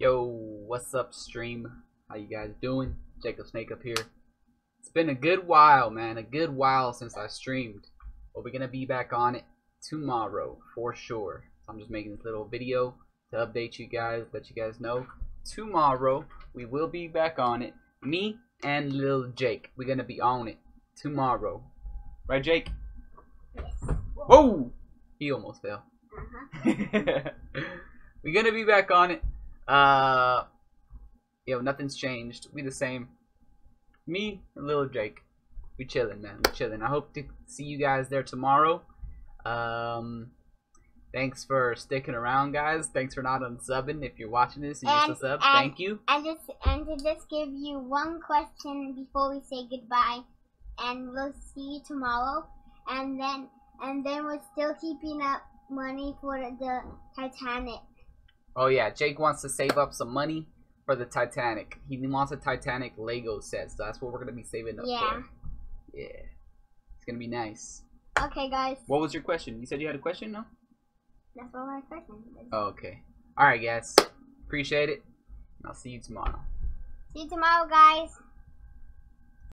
Yo, what's up, stream? How you guys doing? Jacob Snake up here. It's been a good while, man. A good while since I streamed. But we're gonna be back on it tomorrow for sure. So I'm just making this little video to update you guys, let you guys know. Tomorrow we will be back on it. Me and Lil Jake. We're gonna be on it tomorrow. Right, Jake? Whoa! He almost fell. Uh-huh. we're gonna be back on it. Uh, yo, nothing's changed. We the same. Me and little Jake. We chilling, man. We chilling. I hope to see you guys there tomorrow. Um, thanks for sticking around, guys. Thanks for not unsubbing. If you're watching this and And- still sub, thank you. And just and to just give you one question before we say goodbye, and we'll see you tomorrow. And then and then we're still keeping up money for the Titanic. Oh yeah, Jake wants to save up some money for the Titanic. He wants a Titanic Lego set, so that's what we're gonna be saving up Yeah. for. Yeah, it's gonna be nice. Okay, guys. What was your question? You said you had a question, no? That's all my question. Oh, okay. All right, guys. Appreciate it. I'll see you tomorrow. See you tomorrow, guys.